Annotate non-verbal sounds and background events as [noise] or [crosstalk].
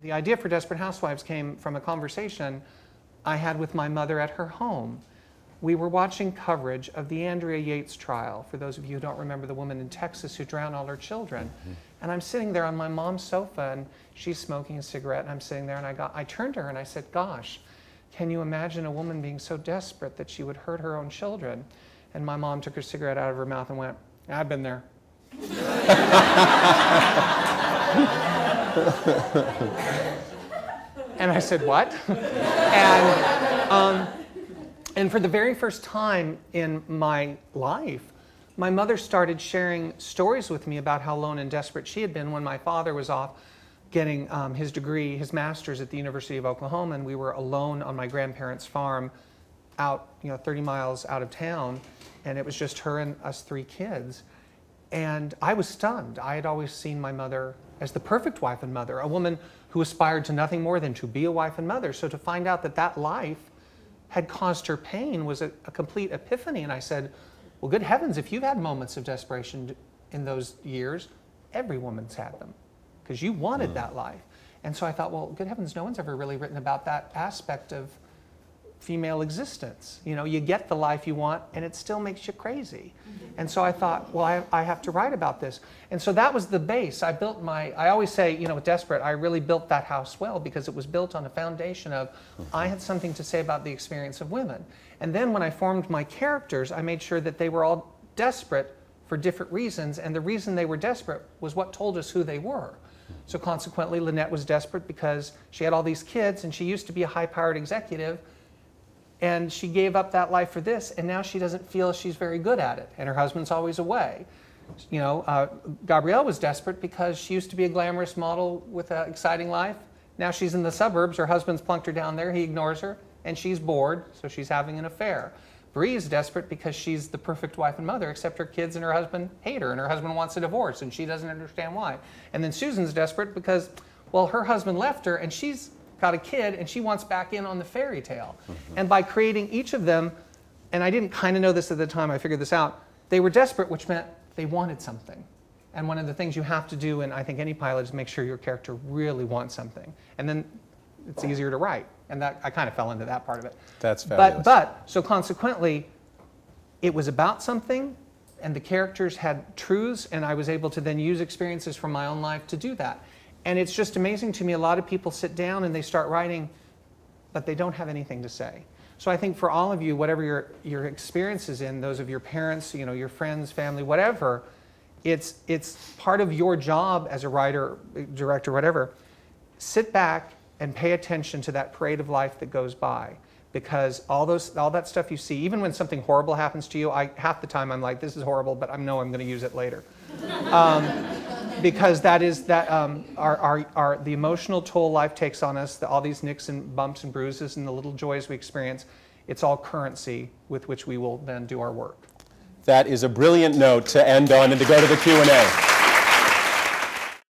The idea for Desperate Housewives came from a conversation I had with my mother at her home. We were watching coverage of the Andrea Yates trial, for those of you who don't remember the woman in Texas who drowned all her children. Mm-hmm. And I'm sitting there on my mom's sofa and she's smoking a cigarette and I'm sitting there and I got I turned to her and I said, "Gosh, can you imagine a woman being so desperate that she would hurt her own children?" And my mom took her cigarette out of her mouth and went, "I've been there." [laughs] [laughs] and I said, What? and, um, and for the very first time in my life, my mother started sharing stories with me about how alone and desperate she had been when my father was off getting um, his degree, his master's at the University of Oklahoma, and we were alone on my grandparents' farm out, you know, 30 miles out of town, and it was just her and us three kids. And I was stunned. I had always seen my mother as the perfect wife and mother, a woman who aspired to nothing more than to be a wife and mother. So to find out that that life had caused her pain was a, a complete epiphany. And I said, Well, good heavens, if you've had moments of desperation in those years, every woman's had them because you wanted mm. that life. And so I thought, well, good heavens, no one's ever really written about that aspect of female existence. You know, you get the life you want and it still makes you crazy. Mm-hmm. And so I thought, well, I, I, have to write about this. And so that was the base. I built my, I always say, you know, with Desperate, I really built that house well because it was built on a foundation of I had something to say about the experience of women. And then when I formed my characters, I made sure that they were all desperate for different reasons. And the reason they were desperate was what told us who they were. So consequently, Lynette was desperate because she had all these kids and she used to be a high powered executive and she gave up that life for this, and now she doesn't feel she's very good at it, and her husband's always away. You know, uh, Gabrielle was desperate because she used to be a glamorous model with an exciting life. Now she's in the suburbs, her husband's plunked her down there, he ignores her, and she's bored, so she's having an affair. Bree is desperate because she's the perfect wife and mother, except her kids and her husband hate her, and her husband wants a divorce, and she doesn't understand why. And then Susan's desperate because, well, her husband left her, and she's got a kid and she wants back in on the fairy tale. Mm-hmm. And by creating each of them, and I didn't kind of know this at the time, I figured this out, they were desperate, which meant they wanted something. And one of the things you have to do, and I think any pilot, is make sure your character really wants something. And then it's easier to write. And that I kind of fell into that part of it. That's fabulous. But, but so consequently, it was about something, and the characters had truths, and I was able to then use experiences from my own life to do that. And it's just amazing to me. A lot of people sit down and they start writing, but they don't have anything to say. So I think for all of you, whatever your, your experience is in, those of your parents, you know, your friends, family, whatever, it's, it's part of your job as a writer, director, whatever. Sit back and pay attention to that parade of life that goes by because all those all that stuff you see even when something horrible happens to you i half the time i'm like this is horrible but i know i'm going to use it later [laughs] um, because that is that um, our, our, our, the emotional toll life takes on us, the, all these nicks and bumps and bruises and the little joys we experience, it's all currency with which we will then do our work. That is a brilliant note to end on and to go to the Q&A.